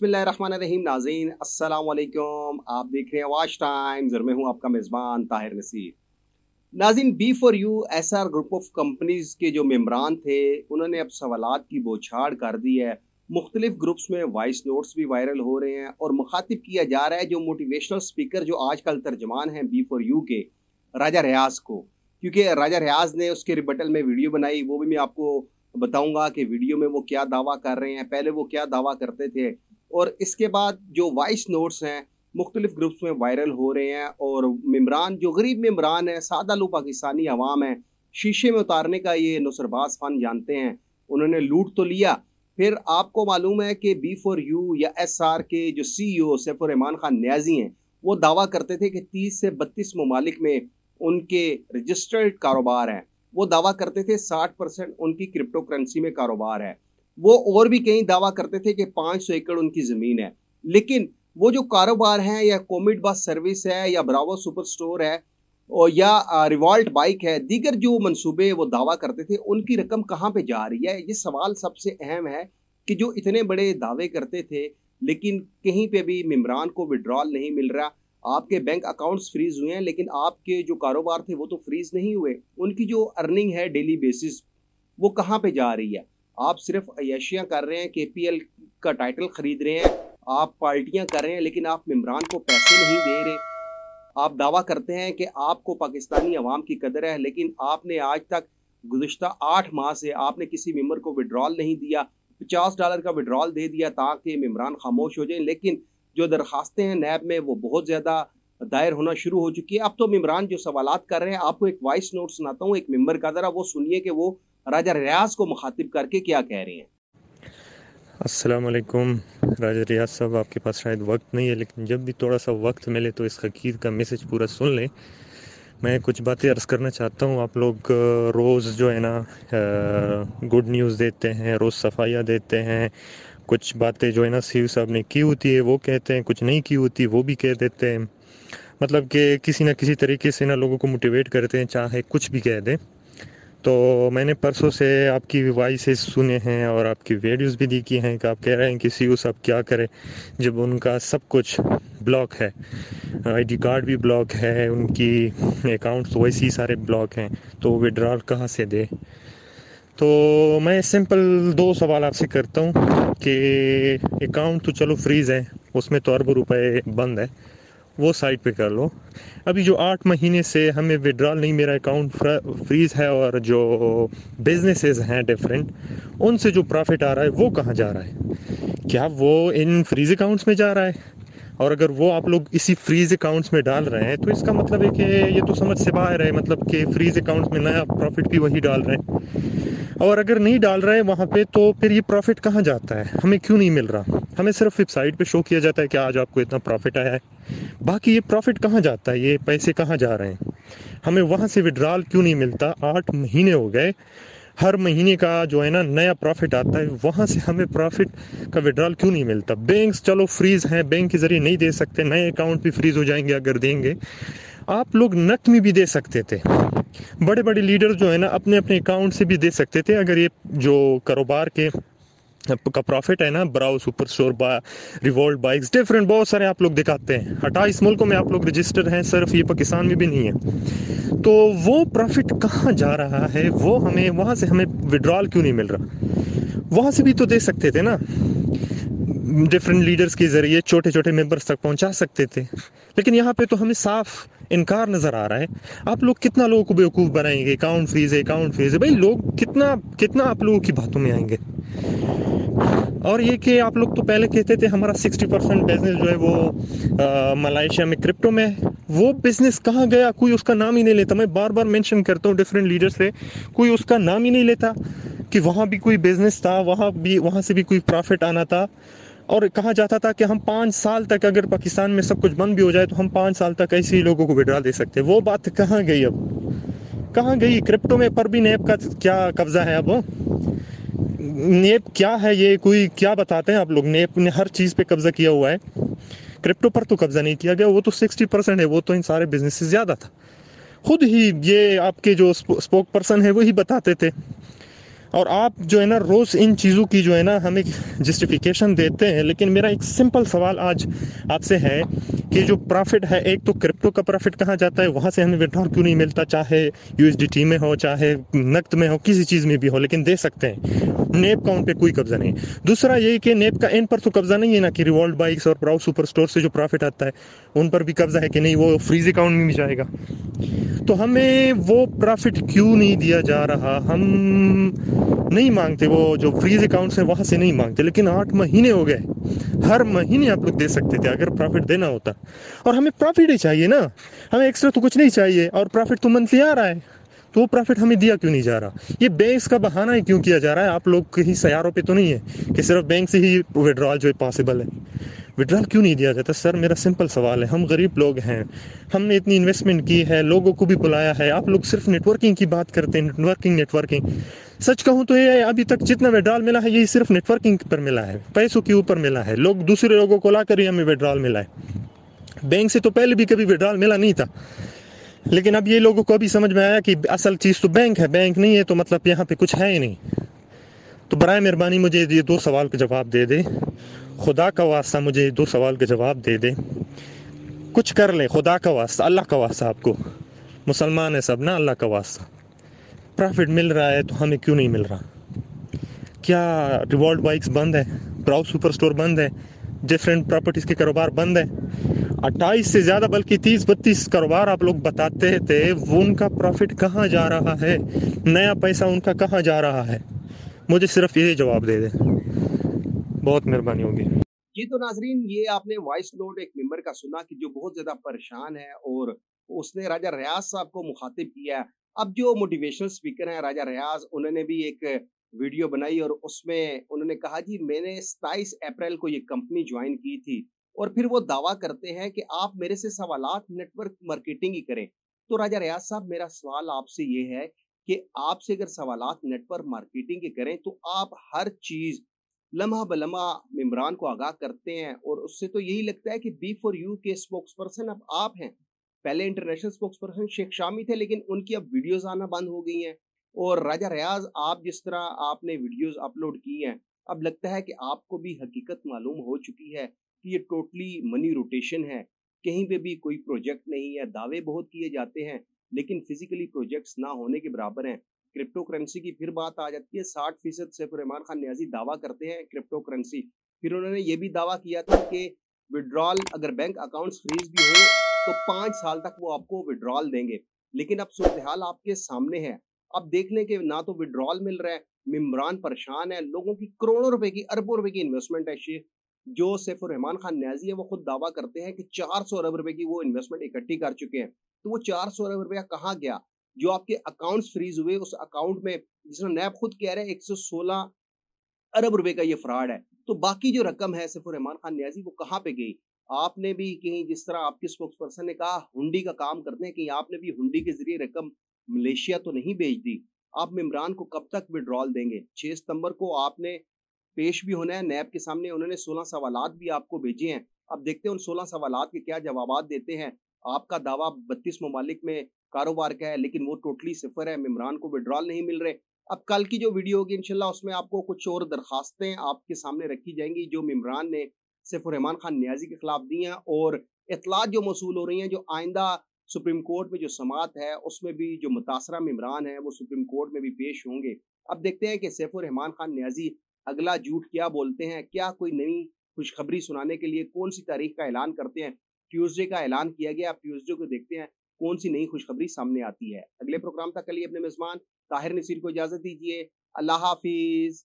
बिस्मिल्लाहिर्रहमानिर्रहीम। नाजीन अस्सलाम वालेकुम आप देख रहे हैं वाच टाइम और मैं हूँ आपका मेज़बान ताहिर नसीर। नाजिन B for U S R group of companies के जो मेम्बरान थे, उन्होंने अब सवालात की बौछाड़ कर दी है। मुख्तलिफ़ ग्रुप्स में वॉइस नोट्स भी वायरल हो रहे हैं और मुखातिब किया जा रहा है जो मोटिवेशनल स्पीकर जो आज कल तर्जमान हैं बी फॉर यू के, राजा रियाज को। क्योंकि राजा रियाज ने उसके रिबटल में वीडियो बनाई, वो भी मैं आपको बताऊँगा कि वीडियो में वो क्या दावा कर रहे हैं। पहले वो क्या दावा करते थे और इसके बाद जो वॉइस नोट्स हैं, मुख्तलिफ़ ग्रुप्स में वायरल हो रहे हैं और मम्बरान जो गरीब मम्बरान है सादा लो पाकिस्तानी अवाम है, शीशे में उतारने का ये नुसरबाज फ़न जानते हैं। उन्होंने लूट तो लिया। फिर आपको मालूम है कि बी फॉर यू या एस आर के जो सी ई ओ सैफुररहमान खान न्याजी हैं, वो दावा करते थे कि तीस से बत्तीस ममालिक में उनके रजिस्टर्ड कारोबार हैं। वो दावा करते थे साठ परसेंट उनकी क्रिप्टो करेंसी में कारोबार है। वो और भी कई दावा करते थे कि पाँच सौ एकड़ उनकी ज़मीन है। लेकिन वो जो कारोबार है, या कोमिड बस सर्विस है, या ब्रावो सुपर स्टोर है, और या रिवॉल्ट बाइक है, दीगर जो मंसूबे वो दावा करते थे, उनकी रकम कहाँ पे जा रही है? ये सवाल सबसे अहम है कि जो इतने बड़े दावे करते थे, लेकिन कहीं पे भी मम्बरान को विड्रॉल नहीं मिल रहा। आपके बैंक अकाउंट्स फ्रीज हुए हैं, लेकिन आपके जो कारोबार थे वो तो फ्रीज नहीं हुए। उनकी जो अर्निंग है डेली बेसिस वो कहाँ पे जा रही है? आप सिर्फ़ अयाशियाँ कर रहे हैं के का टाइटल खरीद रहे हैं, आप पार्टियाँ कर रहे हैं, लेकिन आप मम्बरान को पैसे नहीं दे रहे। आप दावा करते हैं कि आपको पाकिस्तानी अवाम की कदर है, लेकिन आपने आज तक गुज्त आठ माह से आपने किसी मेंबर को विड्रॉल नहीं दिया। पचास डॉलर का विड्रॉल दे दिया ताकि मम्बरान खामोश हो जाए, लेकिन जो दरखास्तें हैं नैब में, वो बहुत ज़्यादा दायर होना शुरू हो चुकी है। अब तो मम्बरान जो सवाल कर रहे हैं, आपको एक वॉइस नोट सुनाता हूँ, एक मेंबर का, ज़रा वो सुनिए कि वो राजा रियाज को मुखातिब करके क्या कह रहे हैं? अस्सलाम वालेकुम राजा रियाज साहब, आपके पास शायद वक्त नहीं है, लेकिन जब भी थोड़ा सा वक्त मिले तो इस हकीर का मैसेज पूरा सुन लें। मैं कुछ बातें अर्ज़ करना चाहता हूँ। आप लोग रोज़ जो है ना गुड न्यूज़ देते हैं, रोज़ सफाइयाँ देते हैं। कुछ बातें जो है ना सी साहब ने की होती है, वो कहते हैं, कुछ नहीं की होती, वो भी कह देते हैं। मतलब कि किसी ना किसी तरीके से ना लोगों को मोटिवेट करते हैं, चाहे कुछ भी कह दें। तो मैंने परसों से आपकी वॉइस सुने हैं और आपकी वीडियोस भी देखी हैं कि आप कह रहे हैं कि सी साहब क्या करें जब उनका सब कुछ ब्लॉक है। आईडी कार्ड भी ब्लॉक है, उनकी अकाउंट्स तो वैसे ही सारे ब्लॉक हैं तो विड्रॉल कहाँ से दे? तो मैं सिंपल दो सवाल आपसे करता हूँ कि अकाउंट तो चलो फ्रीज़ है, उसमें तो अरबों रुपए बंद है। वो साइड पे कर लो। अभी जो आठ महीने से हमें विड्रॉल नहीं, मेरा अकाउंट फ्रीज है और जो बिजनेसेस हैं डिफरेंट उनसे जो प्रॉफिट आ रहा है, वो कहाँ जा रहा है? क्या वो इन फ्रीज अकाउंट्स में जा रहा है? और अगर वो आप लोग इसी फ्रीज अकाउंट्स में डाल रहे हैं तो इसका मतलब है कि ये तो समझ से बाहर है मतलब कि फ्रीज अकाउंट्स में नया प्रॉफिट भी वही डाल रहे हैं। और अगर नहीं डाल रहे हैं वहाँ पे तो फिर ये प्रॉफिट कहाँ जाता है? हमें क्यों नहीं मिल रहा? हमें सिर्फ़ वेबसाइट पे शो किया जाता है कि आज आपको इतना प्रॉफिट आया है। बाकी ये प्रॉफिट कहाँ जाता है? ये पैसे कहाँ जा रहे हैं? हमें वहाँ से विड्रॉल क्यों नहीं मिलता? आठ महीने हो गए। हर महीने का जो है ना, नया प्रॉफिट आता है। वहाँ से हमें प्रॉफिट का विड्रॉल क्यों नहीं मिलता? बैंक्स, चलो, फ्रीज हैं। बैंक के ज़रिए नहीं दे सकते। नए अकाउंट भी फ्रीज हो जाएँगे अगर देंगे। आप लोग नट में भी दे सकते थे। बड़े बड़े लीडर जो है ना अपने अपने अकाउंट से भी दे सकते थे। अगर ये जो कारोबार के का प्रॉफिट है ना ब्राउ सुपर स्टोर बा रिवोल्ट बाइक्स डिफरेंट बहुत सारे आप लोग दिखाते हैं। अट्ठाईस मुल्कों में आप लोग रजिस्टर हैं, सिर्फ़ ये पाकिस्तान में भी नहीं है। तो वो प्रॉफिट कहाँ जा रहा है, वो हमें, वहाँ से हमें विड्रॉल क्यों नहीं मिल रहा? वहाँ से भी तो दे सकते थे ना। डिफरेंट लीडर्स के ज़रिए छोटे छोटे मेंबर्स तक पहुँचा सकते थे। लेकिन यहाँ पे तो हमें साफ़ इनकार नज़र आ रहा है। आप लोग कितना लोगों को बेवकूफ़ बनाएँगे? अकाउंट फ्रीज है अकाउंट फ्रीज है। भाई लोग कितना कितना आप लोगों की बातों में आएँगे? और ये कि आप लोग तो पहले कहते थे हमारा 60 परसेंट बिज़नेस जो है वो मलेशिया में क्रिप्टो में है। वो बिज़नेस कहाँ गया? कोई उसका नाम ही नहीं लेता। मैं बार बार मेंशन करता हूँ डिफरेंट लीडर से। कोई उसका नाम ही नहीं लेता कि वहाँ भी कोई बिज़नेस था, वहाँ भी, वहाँ से भी कोई प्रॉफिट आना था। और कहा जाता था कि हम पाँच साल तक अगर पाकिस्तान में सब कुछ बंद भी हो जाए तो हम पाँच साल तक ऐसे ही लोगों को विड्रा दे सकते वो बात कहाँ गई अब? कहाँ गई? क्रिप्टो में पर भी नेप का क्या कब्जा है अब? नेप क्या है ये? कोई क्या बताते हैं आप लोग? नेप ने हर चीज़ पे कब्जा किया हुआ है। क्रिप्टो पर तो कब्जा नहीं किया गया, वो तो सिक्सटी परसेंट है, वो तो इन सारे बिज़नेस से ज़्यादा था। खुद ही ये आपके जो स्पोक पर्सन है, वही बताते थे। और आप जो है ना, रोज़ इन चीज़ों की जो है ना, हमें जस्टिफिकेशन देते हैं, लेकिन मेरा एक सिंपल सवाल आज आपसे है कि जो प्रॉफिट है, एक तो क्रिप्टो का प्रॉफिट कहाँ जाता है? वहाँ से हमें विड्रॉल क्यों नहीं मिलता? चाहे यू में हो, चाहे नकद में हो, किसी चीज़ में भी हो, लेकिन दे सकते हैं। नेप का उन पर कोई कब्जा नहीं। दूसरा यही कि नेप का इन पर तो कब्जा नहीं है ना कि रिवॉल्ड बाइक्स और प्राउड सुपर स्टोर से जो प्रॉफिट आता है, उन पर भी कब्जा है कि नहीं, वो फ्रीज अकाउंट में भी जाएगा। तो हमें वो प्रॉफिट क्यों नहीं दिया जा रहा? हम नहीं मांगते वो जो फ्रीज अकाउंट है, वहाँ से नहीं मांगते, लेकिन आठ महीने हो गए। हर महीने आप लोग दे सकते थे, अगर प्रॉफिट देना होता। और हमें प्रॉफिट ही चाहिए ना। हमें एक्स्ट्रा तो कुछ नहीं चाहिए और प्रॉफिट तो मंथली आ रहा है। तो वो प्रॉफिट हमें दिया क्यों नहीं जा रहा? ये बैंक का बहाना ही क्यों किया जा रहा है? आप लोग कहीं सयारों पे तो नहीं है कि सिर्फ़ बैंक से ही विड्रॉल जो है पॉसिबल है। विड्रॉल क्यों नहीं दिया जाता? सर मेरा सिंपल सवाल है। हम गरीब लोग हैं। हमने इतनी इन्वेस्टमेंट की है, लोगों को भी बुलाया है। आप लोग सिर्फ़ नेटवर्किंग की बात करते हैं नेटवर्किंग नेटवर्किंग सच कहूँ तो ये अभी तक जितना विड्रॉल मिला है, यही सिर्फ़ नेटवर्किंग पर मिला है। पैसों के ऊपर मिला है। लोग दूसरे लोगों को ला कर ही हमें विड्रॉल मिला है। बैंक से तो पहले भी कभी विड्रॉल मिला नहीं था। लेकिन अब ये लोगों को अभी समझ में आया कि असल चीज़ तो बैंक है बैंक नहीं है तो मतलब यहाँ पे कुछ है ही नहीं। तो बर मेहरबानी, मुझे ये दो सवाल का जवाब दे दे। खुदा का वास्ता मुझे दो सवाल का जवाब दे दे। कुछ कर ले, खुदा का वास्ता, अल्लाह का वास्ता आपको। मुसलमान है सब ना, अल्लाह का वास्ता। प्रॉफिट मिल रहा है तो हमें क्यों नहीं मिल रहा? क्या रिवॉल्ट बाइक्स बंद है? ब्राउज सुपर स्टोर बंद है? डिफरेंट प्रॉपर्टीज़ के कारोबार बंद है? अट्ठाईस से ज़्यादा बल्कि तीस बत्तीस कारोबार आप लोग बताते थे, वो उनका प्रॉफिट कहाँ जा रहा है? नया पैसा उनका कहाँ जा रहा है? मुझे सिर्फ़ यही जवाब दे दे। बहुत मेहरबानी होगी। जी तो नाजरीन, ये आपने वॉइस नोट एक मेंबर का सुना कि जो बहुत ज़्यादा परेशान है और उसने राजा रियाज साहब को मुखातिब किया अब जो मोटिवेशनल स्पीकर हैं, राजा रियाज, उन्होंने भी एक वीडियो बनाई और उसमें उन्होंने कहा, जी, मैंने सताइस अप्रैल को ये कंपनी ज्वाइन की थी। और फिर वो दावा करते हैं कि आप मेरे से सवालात नेटवर्क मार्केटिंग ही करें। तो राजा रियाज साहब, मेरा सवाल आपसे ये है कि आपसे अगर सवालात नेटवर्क मार्केटिंग के करें तो आप हर चीज़ लम्हा बलमा मेम्बरान को आगाह करते हैं और उससे तो यही लगता है कि बी फॉर यू के स्पोक्स पर्सन अब आप हैं। पहले international spokesperson Sheikh Shami थे, लेकिन उनकी अब वीडियोज़ आना बंद हो गई हैं। और राजा रियाज, आप जिस तरह आपने वीडियोज़ अपलोड की हैं, अब लगता है कि आपको भी हकीकत मालूम हो चुकी है कि ये टोटली मनी रोटेशन है। कहीं पे भी कोई प्रोजेक्ट नहीं है, दावे बहुत किए जाते हैं, लेकिन फिजिकली प्रोजेक्ट्स ना होने के बराबर हैं। क्रिप्टो करेंसी की फिर बात आ जाती है, साठ फ़ीसद सैफुररहमान खान न्याजी दावा करते हैं क्रिप्टो करेंसी फिर उन्होंने ये भी दावा किया था कि विड्रॉल अगर बैंक अकाउंट्स फ्रीज भी हो तो पाँच साल तक वो आपको विड्रॉल देंगे। लेकिन अब सूरत हाल आपके सामने है। अब देख लें कि ना तो विड्रॉल मिल रहा है मिमरान परेशान है, लोगों की करोड़ों रुपए की, अरबों रुपए की इन्वेस्टमेंट है जो सैफुर रहमान खान न्याजी है, वो खुद दावा करते हैं कि 400 अरब रुपए की वो इन्वेस्टमेंट इकट्ठी कर चुके हैं। तो वो 400 अरब रुपया कहाँ गया? जो आपके अकाउंट्स फ्रीज हुए, उस अकाउंट में जिसमें नैब खुद कह रहे हैं 116 अरब रुपए का ये फ्रॉड है। तो बाकी जो रकम है सैफुर रहमान खान न्याजी वो कहाँ पे गई? आपने भी कहीं जिस तरह आपके स्पोक्स पर्सन ने कहा, हुंडी का काम करते हैं, कहीं आपने भी हुंडी के ज़रिए रकम मलेशिया तो नहीं भेज दी? आप इमरान को कब तक विड्रॉल देंगे? छह सितंबर को आपने पेश भी होना है नैब के सामने। उन्होंने सोलह सवाल भी आपको भेजे हैं। अब देखते हैं उन सोलह सवाल के क्या जवाब देते हैं। आपका दावा बत्तीस ममालिक में कारोबार का है, लेकिन वो टोटली सिफर है। इमरान को विड्रॉल नहीं मिल रहे। अब कल की जो वीडियो होगी इनशाला उसमें आपको कुछ और दरखास्तें आपके सामने रखी जाएँगी, जो इमरान ने रहमान खान न्याजी के खिलाफ दी हैं और इतलात जो मौसू हो रही हैं, जो आइंदा सुप्रीम कोर्ट में जो समात है, उसमें भी जो मुतासरा ममरान है, वो सुप्रीम कोर्ट में भी पेश होंगे। अब देखते हैं कि सैफ रहमान खान न्याजी अगला झूठ क्या बोलते हैं? क्या कोई नई खुशखबरी सुनाने के लिए कौन सी तारीख का ऐलान करते हैं? ट्यूजडे का ऐलान किया गया, आप ट्यूसडे को देखते हैं, कौन सी नई खुशखबरी सामने आती है? अगले प्रोग्राम तक के लिए अपने मेजबान ताहिर नसीर को इजाज़त दीजिए। अल्लाह हाफिज।